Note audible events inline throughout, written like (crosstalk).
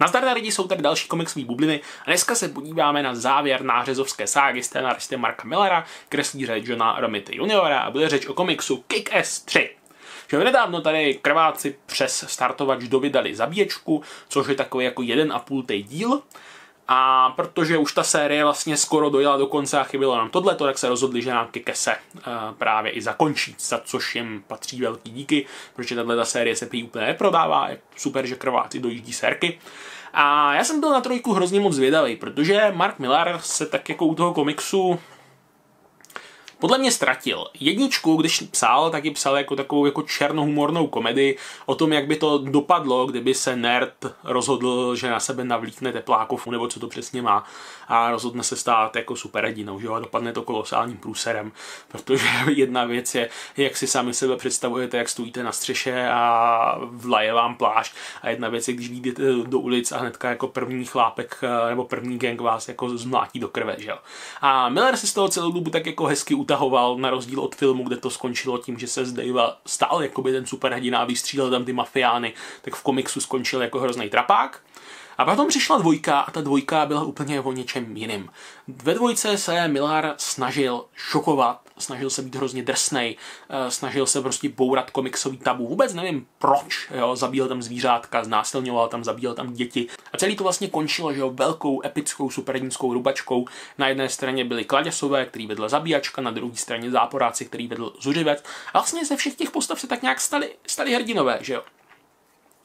Nazdar lidi, jsou tady další komiksové bubliny a dneska se podíváme na závěr nářezovské ságy scénaristy Marka Millera, kreslíře Johna Romita juniora a bude řeč o komiksu Kick-Ass 3. Že nedávno tady krváci přes startovač dovydali zabíječku, což je takový jako jeden a půl díl, a protože už ta série vlastně skoro dojela do konce a chybělo nám tohleto, tak se rozhodli, že nám Kikese uh, právě i zakončí, za což jim patří velký díky, protože tahle série se prý úplně neprodává, je super, že krváci dojíždí serky. A já jsem byl na trojku hrozně moc zvědavý, protože Mark Millar se tak jako u toho komiksu podle mě ztratil. Jedničku, když psal, tak ji psal jako takovou jako černohumornou komedii o tom, jak by to dopadlo, kdyby se nerd rozhodl, že na sebe navlíkne teplákov, nebo co to přesně má a rozhodne se stát jako superhrdinou, že jo, a dopadne to kolosálním průserem, protože (laughs) jedna věc je, jak si sami sebe představujete, jak stojíte na střeše a vlaje vám plášť a jedna věc je, když vyjdete do ulic a hnedka jako první chlápek nebo první gang vás jako zmlátí do krve, že jo. A Miller si z toho celou dobu tak jako hezky utahoval, na rozdíl od filmu, kde to skončilo tím, že se z stál by ten superhrdina a vystřílel tam ty mafiány, tak v komiksu skončil jako hrozný trapák. A potom přišla dvojka a ta dvojka byla úplně o něčem jiným. Ve dvojce se Millar snažil šokovat, snažil se být hrozně drsnej, eh, snažil se prostě bourat komiksový tabu. Vůbec nevím proč, jo, zabíjel tam zvířátka, znásilňoval tam, zabíjel tam děti. A celý to vlastně končilo, že jo, velkou epickou superdinskou rubačkou. Na jedné straně byli kladěsové, který vedl zabíjačka, na druhé straně záporáci, který vedl zuřivec. A vlastně ze všech těch postav se tak nějak stali, stali hrdinové, že jo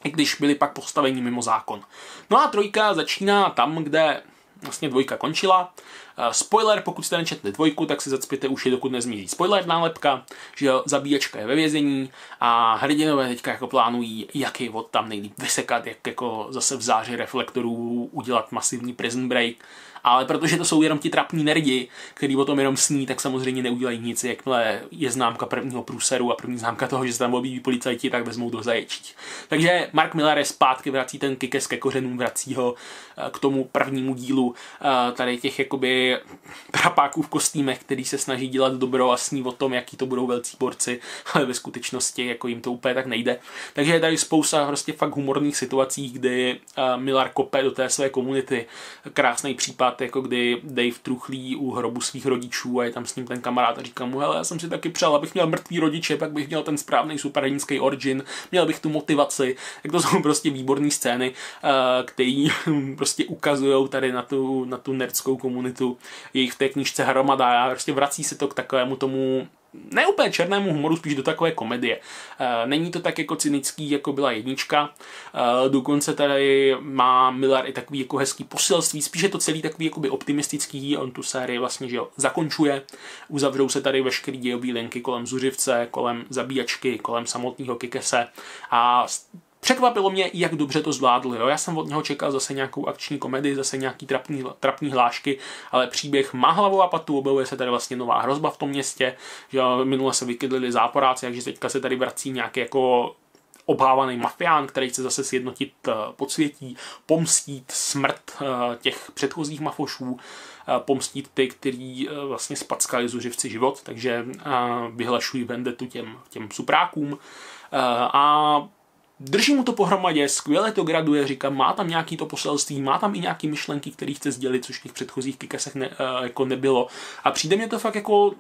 když byli pak postaveni mimo zákon. No a trojka začíná tam, kde vlastně dvojka končila. Spoiler, pokud jste nečetli dvojku, tak si zacpěte uši, dokud nezmizí spoiler nálepka, že zabíjačka je ve vězení a hrdinové teďka jako plánují, jak je od tam nejlíp vysekat, jak jako zase v záři reflektorů udělat masivní prison break. Ale protože to jsou jenom ti trapní nerdi, který o tom jenom sní, tak samozřejmě neudělají nic, jakmile je známka prvního průseru a první známka toho, že se tam objeví policajti, tak vezmou do zaječí. Takže Mark Miller je zpátky, vrací ten kikes ke kořenům, vrací ho eh, k tomu prvnímu dílu eh, tady těch jakoby trapáků v kostýmech, který se snaží dělat dobro a sní o tom, jaký to budou velcí borci, (laughs) ale ve skutečnosti jako jim to úplně tak nejde. Takže je tady spousta prostě fakt humorných situací, kdy eh, Miller kope do té své komunity. Krásný případ případ, jako kdy Dave truchlí u hrobu svých rodičů a je tam s ním ten kamarád a říká mu, hele, já jsem si taky přál, abych měl mrtvý rodiče, pak bych měl ten správný superhrdinský origin, měl bych tu motivaci, tak to jsou prostě výborné scény, eh, které (laughs) prostě ukazují tady na tu, na tu nerdskou komunitu, jejich v té knižce hromada a prostě vrací se to k takovému tomu ne úplně černému humoru, spíš do takové komedie. E, není to tak jako cynický, jako byla jednička. E, dokonce tady má Miller i takový jako hezký poselství, spíš je to celý takový jakoby optimistický, on tu sérii vlastně že jo, zakončuje. Uzavřou se tady veškerý dějový linky kolem zuřivce, kolem zabíjačky, kolem samotného Kikese a Překvapilo mě, jak dobře to zvládl. Jo? Já jsem od něho čekal zase nějakou akční komedii, zase nějaký trapný, trapný hlášky, ale příběh má hlavu a patu, objevuje se tady vlastně nová hrozba v tom městě, že minule se vykydlili záporáci, takže teďka se tady vrací nějaký jako obávaný mafián, který chce zase sjednotit eh, podsvětí, pomstít smrt eh, těch předchozích mafošů, eh, pomstít ty, který vlastně spackali zuřivci život, takže vyhlašují vendetu těm, těm suprákům. A Drží mu to pohromadě, skvěle to graduje, říkám, má tam nějaký to poselství, má tam i nějaký myšlenky, které chce sdělit, což v těch předchozích kikesech ne, uh, jako nebylo. A přijde mě to fakt jako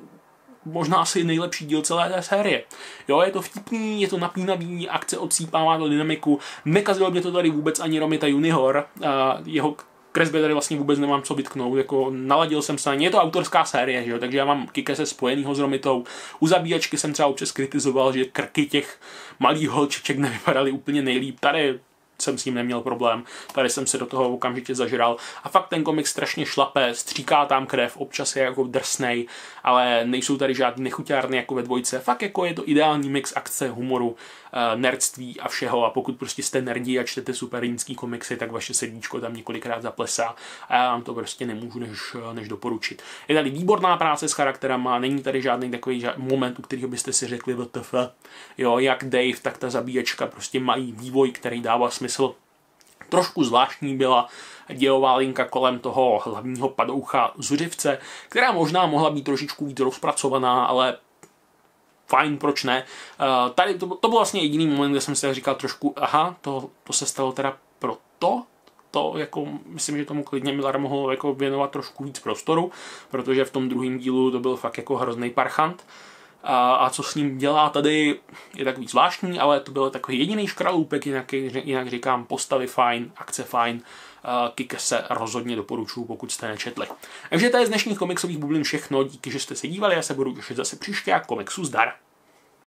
možná asi nejlepší díl celé té série. Jo, je to vtipný, je to napínavý, akce odsýpává to dynamiku, nekazilo mě to tady vůbec ani Romita Junior, uh, jeho kresbě tady vlastně vůbec nemám co vytknout, jako naladil jsem se na ně, je to autorská série, že jo? takže já mám Kikese spojenýho s Romitou. U zabíjačky jsem třeba občas kritizoval, že krky těch malých holčiček nevypadaly úplně nejlíp. Tady jsem s ním neměl problém. Tady jsem se do toho okamžitě zažral. A fakt ten komik strašně šlape, stříká tam krev, občas je jako drsnej, ale nejsou tady žádný nechuťárny jako ve dvojce. Fakt jako je to ideální mix akce, humoru, uh, nerdství a všeho. A pokud prostě jste nerdi a čtete superínský komiksy, tak vaše sedíčko tam několikrát zaplesá. A já vám to prostě nemůžu než, než doporučit. Je tady výborná práce s charakterama, není tady žádný takový moment, u kterého byste si řekli WTF. Jo, jak Dave, tak ta zabíječka prostě mají vývoj, který dává smysl. Trošku zvláštní byla dějová linka kolem toho hlavního padoucha Zuřivce, která možná mohla být trošičku víc rozpracovaná, ale fajn, proč ne. Uh, tady to, to byl vlastně jediný moment, kde jsem si říkal trošku, aha, to, to se stalo teda proto, to, jako myslím, že tomu klidně Miller mohl jako věnovat trošku víc prostoru, protože v tom druhém dílu to byl fakt jako hrozný parchant. A, a co s ním dělá tady je takový zvláštní, ale to byl takový jediný škralůpek, jinak, jinak říkám postavy fajn, akce fajn, Kike se rozhodně doporučuji, pokud jste nečetli. Takže to je z dnešních komiksových bublin všechno, díky, že jste se dívali, já se budu těšit zase příště a komiksu zdar.